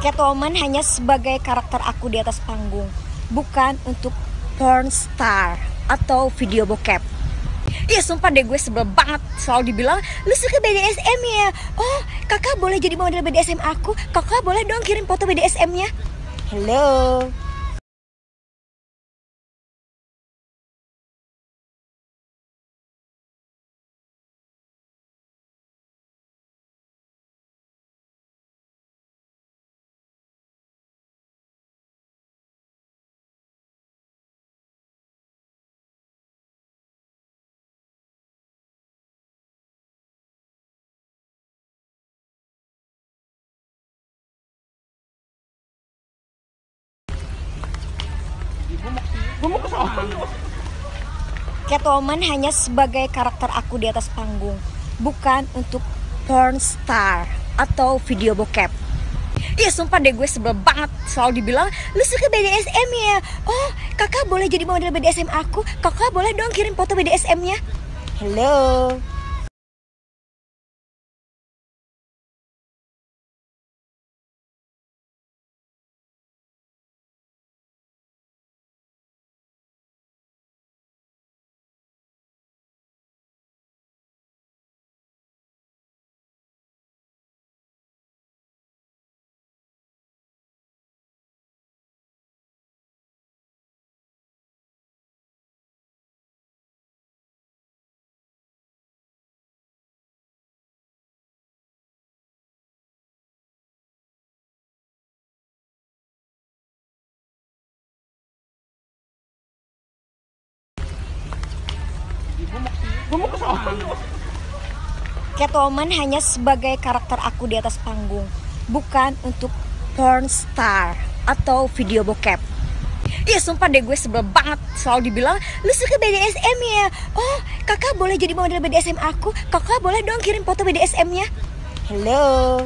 Catwoman hanya sebagai karakter aku di atas panggung, bukan untuk porn star atau video bokep. Iya sumpah deh gue sebel banget. Selalu dibilang lu suka BDSM ya? Oh kakak boleh jadi model BDSM aku. Kakak boleh dong kirim foto BDSM nya Hello Gue mau. Catwoman hanya sebagai karakter aku di atas panggung, bukan untuk porn star atau video bokep. Iya sumpah deh gue sebel banget selalu dibilang lu suka BDSM ya Oh kakak boleh jadi model BDSM aku Kakak boleh dong kirim foto BDSM nya Hello Sana. Catwoman hanya sebagai karakter aku di atas panggung, bukan untuk porn star atau video bokep. Iya sumpah deh gue sebel banget. Selalu dibilang lu suka BDSM ya? Oh kakak boleh jadi model BDSM aku. Kakak boleh dong kirim foto BDSM nya Hello